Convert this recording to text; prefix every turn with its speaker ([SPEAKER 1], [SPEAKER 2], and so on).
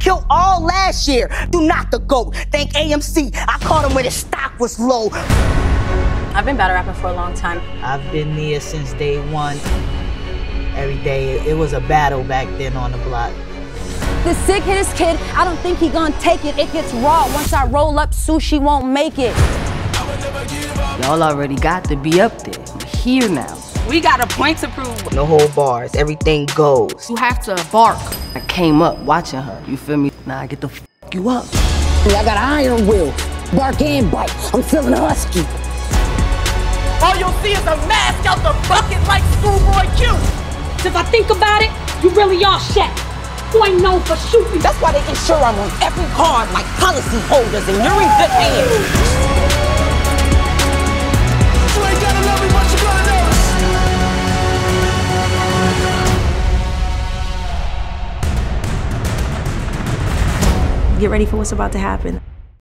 [SPEAKER 1] killed all last year. Do not the GOAT. Thank AMC. I caught him when his stock was low.
[SPEAKER 2] I've been battle rapping for a long time.
[SPEAKER 3] I've been there since day one. Every day, it was a battle back then on the block.
[SPEAKER 4] The sick hit his kid. I don't think he gonna take it. It gets raw. Once I roll up, sushi won't make it.
[SPEAKER 5] Y'all already got to be up there. I'm here now.
[SPEAKER 2] We got a point to prove.
[SPEAKER 3] No whole bars, everything goes.
[SPEAKER 2] You have to bark.
[SPEAKER 5] I came up watching her. You feel me? Now I get to f you up.
[SPEAKER 1] I got iron will. Bark and bite. I'm feeling husky.
[SPEAKER 6] All you'll see is a mask out the bucket like Schoolboy Q.
[SPEAKER 7] If I think about it, you really are Shaq. You ain't known for shooting.
[SPEAKER 1] That's why they ensure I'm on every card like policy holders and you're in good hands.
[SPEAKER 8] Get ready for what's about to happen.